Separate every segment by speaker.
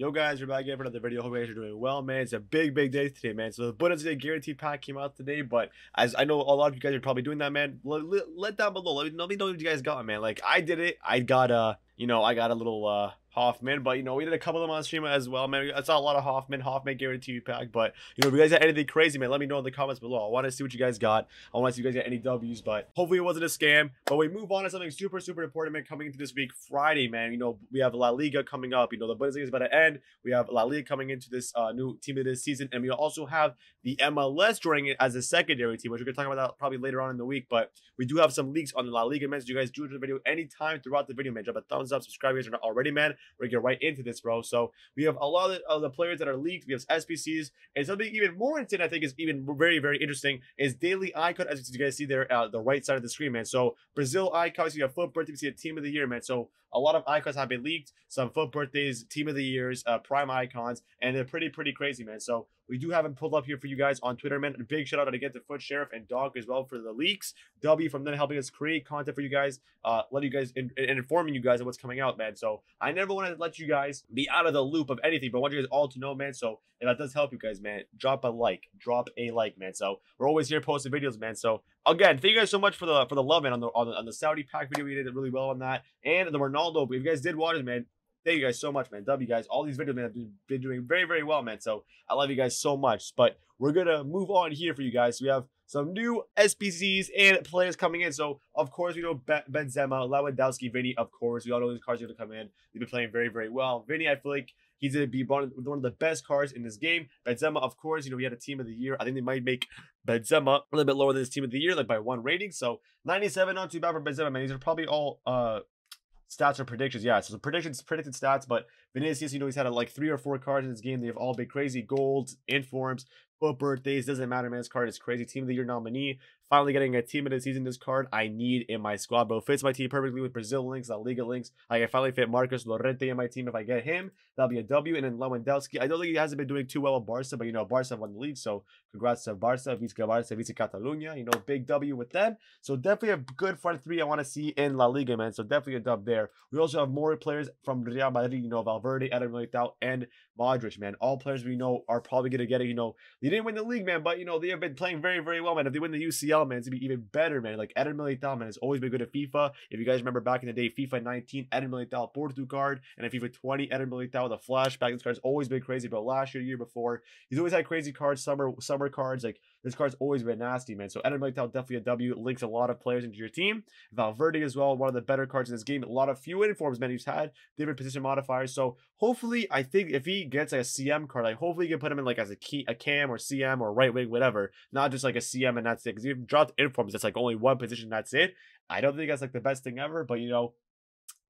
Speaker 1: Yo guys, we're back again for another video. Hope you guys are doing well, man. It's a big, big day today, man. So the Bundesliga guarantee pack came out today, but as I know a lot of you guys are probably doing that, man. Let, let, down below. Let me, know what you guys got, man. Like I did it. I got uh, you know, I got a little uh Hofmann, but you know, we did a couple of them on stream as well, man. I saw a lot of Hofmann, Hofmann guarantee pack, but you know, if you guys had anything crazy, man, let me know in the comments below. I want to see what you guys got. I want to see if you guys got any W's, but hopefully it wasn't a scam. But we move on to something super, super important, man, coming into this week, Friday, man. You know, we have La Liga coming up. You know, the Bundesliga is about to end. We have La Liga coming into this uh, new team of this season, and we also have the MLS joining it as a secondary team, which we're going to talk about that probably later on in the week. But we do have some leaks on the La Liga, man. So you guys do the video anytime throughout the video, man. Drop a thumbs up, subscribe if you're not already, man. We're to get right into this, bro. So we have a lot of the players that are leaked. We have SBCs, and something even more insane, I think, is even very, very interesting is daily icon, as you guys see there, uh, the right side of the screen, man. So Brazil icons, you have FUT birthday, you see a team of the year, man. So a lot of icons have been leaked. Some FUT birthdays, team of the years, uh, prime icons, and they're pretty, pretty crazy, man. So we do have them pulled up here for you guys on Twitter, man. A big shout out again to FUT Sheriff and Dog as well for the leaks. W from them helping us create content for you guys, uh, let you guys in, in, informing you guys of what's coming out, man. So I never want to let you guys be out of the loop of anything, but I want you guys all to know, man. So if that does help you guys, man, drop a like, drop a like, man. So we're always here posting videos, man. So again, thank you guys so much for the for the love, man, on the on the, on the Saudi pack video. We did it really well on that, and the Ronaldo. If you guys did watch it, man, Thank you guys so much, man. W guys. All these videos, man, have been doing very, very well, man. So I love you guys so much. But we're gonna move on here for you guys. We have some new SBCs and players coming in. So of course we know Benzema, Lewandowski, Vinny. Of course, we all know these cards are gonna come in. They've been playing very, very well. Vinny, I feel like he's gonna be one of the best cards in this game. Benzema, of course, you know, he had a team of the year. I think they might make Benzema a little bit lower than his team of the year, like by one rating. So 97, not too bad for Benzema, man. These are probably all uh stats or predictions. Yeah, so the predictions, predicted stats, but Vinicius, you know, he's had a, like three or four cards in this game. They have all been crazy golds, informs, FUT birthdays, doesn't matter, man. This card is crazy. Team of the year nominee. Finally getting a team of the season. This card I need in my squad, bro. Fits my team perfectly with Brazil links, La Liga links. I can finally fit Marcos Llorente in my team if I get him. That'll be a W. And then Lewandowski. I don't think he hasn't been doing too well with Barca, but you know, Barca won the league. So congrats to Barca, Vice Barca, Vice Catalunya. You know, big W with them. So definitely a good front three I want to see in La Liga, man. So definitely a dub there. We also have more players from Real Madrid, you know, Valverde, Eder Militao, and Modric, man. All players we know are probably going to get it. You know, they didn't win the league, man, but, you know, they have been playing very, very well, man. If they win the UCL, man, it's going to be even better, man. Like, Eder Militao, man, has always been good at FIFA. If you guys remember back in the day, FIFA 19, Eder Militao, Porto card, and in FIFA 20, Eder Militao with a flashback. This card's always been crazy, but last year, year before, he's always had crazy cards, summer summer cards. Like, this card's always been nasty, man. So Eder Militao, definitely a W. Links a lot of players into your team. Valverde as well, one of the better cards in this game. A lot of few informs, man. He's had different position modifiers. So hopefully, I think if he gets like a CM card, like hopefully you can put him in like as a key, a cam or CM or right wing, whatever. Not just like a CM and that's it. Because you've dropped informs, it's like only one position, that's it. I don't think that's like the best thing ever, but you know,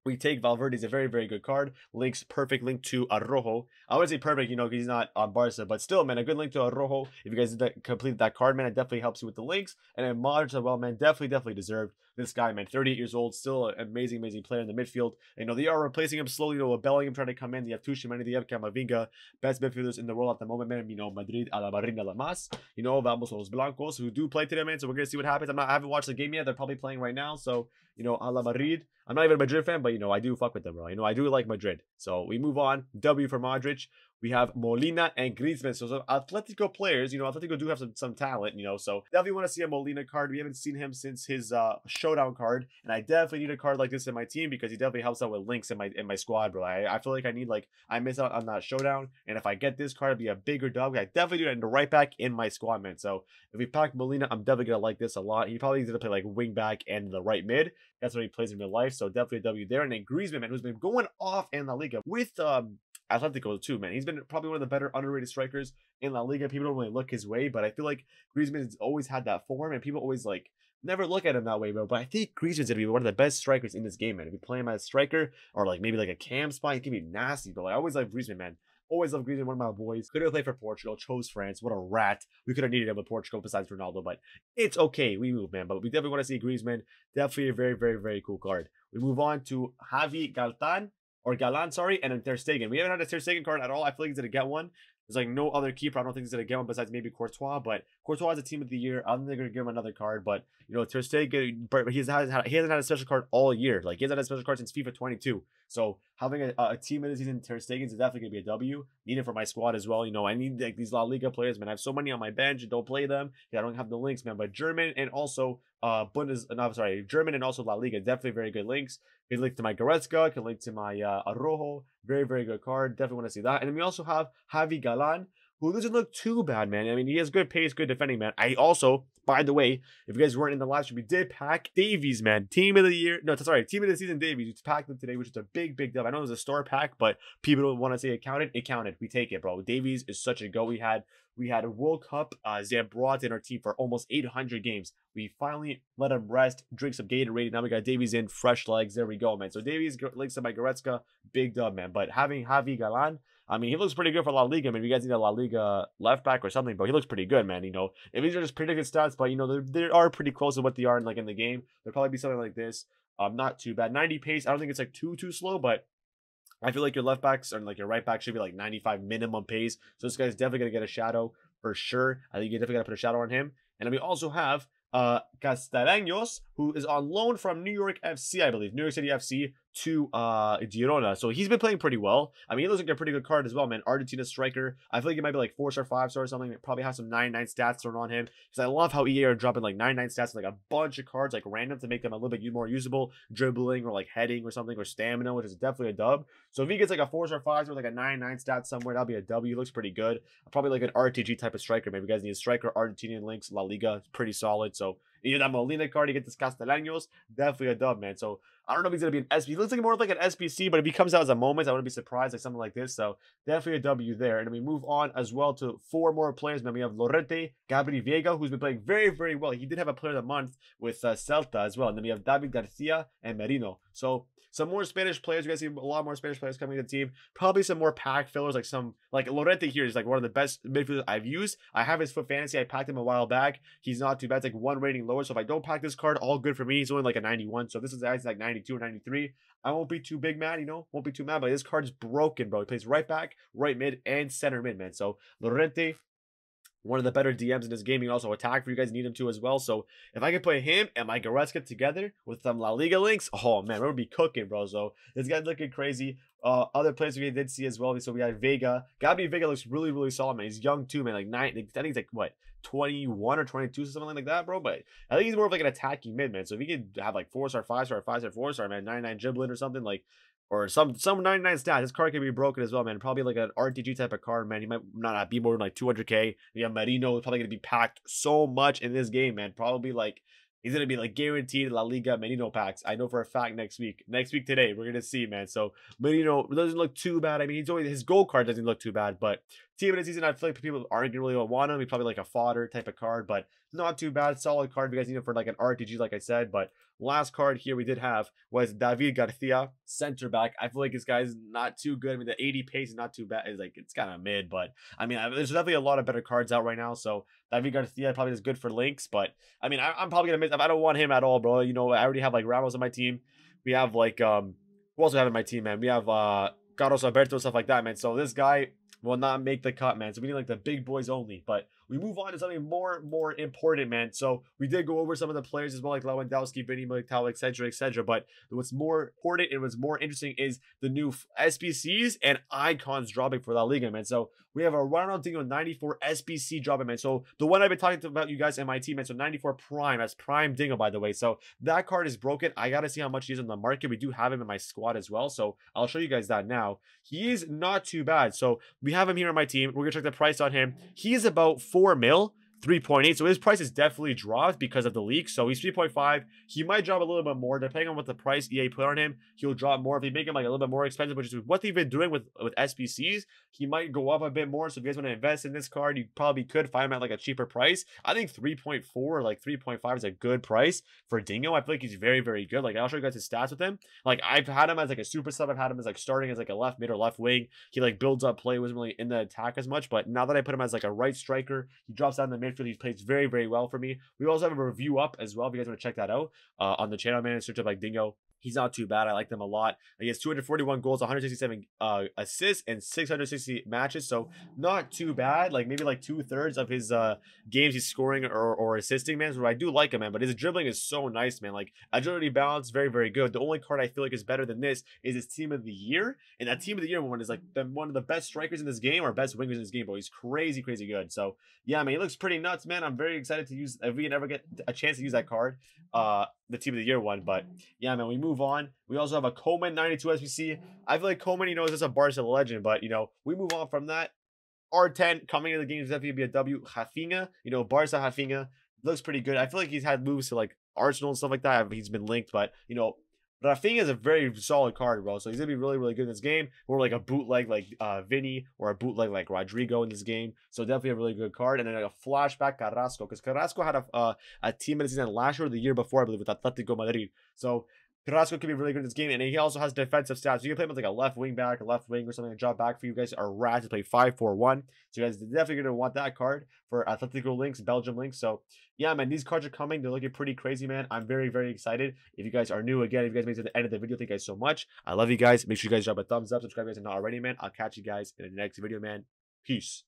Speaker 1: we take Valverde is a very, very good card. Links perfect link to Araujo. I would say perfect, you know, he's not on Barca, but still, man, a good link to Araujo. If you guys did complete that card, man, it definitely helps you with the links. And then Modric as well, man, definitely, definitely deserved. This guy, man, 38 years old, still an amazing, amazing player in the midfield. You know, they are replacing him slowly, you know, Bellingham trying to come in. They have Tchouaméni, they have Camavinga, best midfielders in the world at the moment, man. You know, Madrid a la Mas. You know, vamos los blancos, who do play today, man. So we're going to see what happens. I'm not, I haven't watched the game yet. They're probably playing right now. So, you know, a la Madrid. I'm not even a Madrid fan, but you know, I do fuck with them, bro. You know, I do like Madrid. So we move on. W for Modric. We have Molina and Griezmann. So some Atletico players, you know, Atletico do have some, some talent, you know. So definitely want to see a Molina card. We haven't seen him since his uh showdown card. And I definitely need a card like this in my team because he definitely helps out with links in my in my squad, bro. I, I feel like I need like I miss out on that showdown. And if I get this card, it'd be a bigger dog. I definitely do it in the right back in my squad, man. So if we pack Molina, I'm definitely gonna like this a lot. He probably gonna play like wing back and the right mid. That's what he plays in real life. So definitely a W there. And then Griezmann, man, who's been going off in La Liga with um Atletico too, man. He's been probably one of the better underrated strikers in La Liga. People don't really look his way, but I feel like Griezmann has always had that form, and people always like never look at him that way, bro. But I think Griezmann's gonna be one of the best strikers in this game, man. If you play him as a striker or like maybe like a cam spot, he can be nasty. But like, I always like Griezmann, man. Always love Griezmann, one of my boys. Could have played for Portugal, chose France. What a rat. We could have needed him with Portugal besides Ronaldo, but it's okay. We move, man. But we definitely want to see Griezmann. Definitely a very, very, very cool card. We move on to Javi Galtan or Galan, sorry, and then Ter Stegen. We haven't had a Ter Stegen card at all. I feel like he's gonna get one. There's like no other keeper. I don't think he's gonna get one besides maybe Courtois. But Courtois is a team of the year. I don't think they're gonna give him another card. But you know, Ter Stegen, but he's had, he hasn't had a special card all year. Like he hasn't had a special card since FIFA 22. So having a, a team in the season, Ter Stegen is definitely gonna be a W. Needed for my squad as well. You know, I need like these La Liga players, man. I have so many on my bench. Don't play them. I don't have the links, man. But German and also uh Bundes, no, sorry, German and also La Liga, definitely very good links. Can link to my Goretzka, can link to my uh, Araujo, very very good card. Definitely want to see that. And then we also have Javi Galan, who doesn't look too bad, man. I mean, he has good pace, good defending, man. I also, by the way, if you guys weren't in the live stream, we did pack Davies, man. Team of the year, no, sorry, team of the season Davies. We packed them today, which is a big, big deal. I know it was a store pack, but people don't want to say it counted. It counted. We take it, bro. Davies is such a go. We had we had a World Cup. Uh, brought in our team for almost 800 games. We finally let him rest, drink some Gatorade. Now we got Davies in, fresh legs. There we go, man. So Davies to my Goretzka, big dub, man. But having Javi Galan, I mean, he looks pretty good for La Liga. I mean, if you guys need a La Liga left back or something, but he looks pretty good, man. You know, if these are just predicted stats, but you know, they are pretty close to what they are in like in the game. There'll probably be something like this. Um, not too bad. 90 pace. I don't think it's like too too slow, but I feel like your left backs and like your right back should be like 95 minimum pace. So this guy's definitely gonna get a shadow for sure. I think you definitely gotta put a shadow on him. And then we also have uh Castellanos, who is on loan from New York FC, I believe. New York City FC to uh Girona. So he's been playing pretty well. I mean, he looks like a pretty good card as well, man. Argentina striker. I feel like he might be like four star, five star or something. It probably has some 99 stats thrown on him. Because I love how EA are dropping like 99 stats like a bunch of cards, like random to make them a little bit more usable, dribbling or like heading or something, or stamina, which is definitely a dub. So if he gets like a four star, five star, or like a 99 stat somewhere, that'll be a W. Looks pretty good. Probably like an RTG type of striker. Maybe you guys need a striker, Argentinian links, La Liga. Pretty solid. So you that Molina card, you get this Castellanos, definitely a dub, man. So I don't know if he's gonna be an SB. He looks like more like an SBC, but if he comes out as a moment, I wouldn't be surprised like something like this. So definitely a W there. And then we move on as well to four more players. Man, we have Llorente, Gabri Veiga, who's been playing very, very well. He did have a player of the month with uh, Celta as well. And then we have David Garcia and Merino. So some more Spanish players. You guys see a lot more Spanish players coming to the team. Probably some more pack fillers, like some like Llorente here is like one of the best midfielders I've used. I have his FUT fantasy. I packed him a while back. He's not too bad. It's like one rating lower. So if I don't pack this card, all good for me. He's only like a 91. So this is actually like 92 or 93. I won't be too big mad, you know, won't be too mad. But this card's broken, bro. He plays right back, right mid, and center mid, man. So Llorente, one of the better DMs in this game. He can also attack for you guys need him to as well. So if I can play him and my Goretzka together with some La Liga links, oh man, we're gonna be cooking, bro. So this guy's looking crazy. Uh, other players we did see as well. So we had Veiga. Gabby Veiga looks really, really solid, man. He's young too, man. Like nine, I think he's like what 21 or 22 or something like that, bro. But I think he's more of like an attacking mid, man. So if he could have like four star, five star, five star, four star, man, 99 dribbling or something like or some some 99 stats. His card can be broken as well, man. Probably like an RTG type of card, man. He might not be more than like 200k. Yeah, Merino is probably gonna be packed so much in this game, man. Probably like he's gonna be like guaranteed La Liga Merino packs. I know for a fact next week. Next week today, we're gonna see, man. So Merino doesn't look too bad. I mean, he's always his gold card doesn't look too bad, but team of the season, I feel like people aren't gonna really want him. He's probably like a fodder type of card, but not too bad. Solid card. You guys need it for like an RTG, like I said, but Last card here we did have was David Garcia, center back. I feel like this guy's not too good. I mean, the 80 pace is not too bad. It's like it's kind of mid, but I mean, there's definitely a lot of better cards out right now. So David Garcia probably is good for links, but I mean, I, am probably gonna miss. I don't want him at all, bro. You know, I already have like Ramos on my team. We have like um, who else we have in my team, man? We have uh Carlos Alberto stuff like that, man. So this guy will not make the cut, man. So we need like the big boys only, but we move on to something more more important, man. So we did go over some of the players as well, like Lewandowski, Vinny Militao, etc., etc. But what's more important and what's more interesting is the new SBCs and icons dropping for La Liga, man. So we have a Ronaldinho 94 SBC dropping, man. So the one I've been talking about you guys in my team, man. So 94 Prime, that's Prime Dingo, by the way. So that card is broken. I gotta see how much he's in the market. We do have him in my squad as well, so I'll show you guys that now. He is not too bad. So we have him here on my team. We're gonna check the price on him. He is about four 4 mil 3.8. So his price is definitely dropped because of the leak. So he's 3.5. He might drop a little bit more depending on what the price EA put on him. He'll drop more if they make him like a little bit more expensive, which is what they've been doing with with SBCs. He might go up a bit more. So if you guys want to invest in this card, you probably could find him at like a cheaper price. I think 3.4 or like 3.5 is a good price for Dingo. I feel like he's very very good. Like I'll show you guys his stats with him. Like I've had him as like a super sub. I've had him as like starting as like a left mid or left wing. He like builds up play. wasn't really in the attack as much, but now that I put him as like a right striker, he drops down the midfield. He plays very very well for me. We also have a review up as well if you guys want to check that out uh, on the channel, man. Search up like Dingo He's not too bad. I like them a lot. He has 241 goals, 167 uh, assists, and 660 matches. So not too bad. Like maybe like two thirds of his uh, games he's scoring or, or assisting, man. So I do like him, man. But his dribbling is so nice, man. Like agility balance, very very good. The only card I feel like is better than this is his team of the year, and that team of the year one is like the, one of the best strikers in this game or best wingers in this game. But he's crazy crazy good. So yeah, man, he looks pretty nuts, man. I'm very excited to use if we can ever get a chance to use that card. Uh, the team of the year one. But yeah, man, we move on. We also have a Koeman 92 SBC. I feel like Koeman, you know, is just a Barca legend, but you know, we move on from that. R10 coming into the game is definitely be a W. Rafinha, you know, Barca Rafinha looks pretty good. I feel like he's had moves to like Arsenal and stuff like that. He's been linked, but you know, Rafinha is a very solid card, bro. So he's gonna be really, really good in this game. Or like a bootleg like uh Vinny or a bootleg like Rodrygo in this game. So definitely a really good card. And then like a flashback Carrasco because Carrasco had a uh, a team in the season last year or the year before, I believe, with Atletico Madrid. So Carrasco could be really good in this game, and he also has defensive stats. You can play him with like a left wing back, a left wing, or something, and drop back for you guys are rad to play 5 4 1. So you guys definitely going to want that card for Atletico links, Belgium links. So yeah, man, these cards are coming. They're looking pretty crazy, man. I'm very, very excited. If you guys are new, again, if you guys made it to the end of the video, thank you guys so much. I love you guys. Make sure you guys drop a thumbs up, subscribe, if you guys, and not already, man. I'll catch you guys in the next video, man. Peace.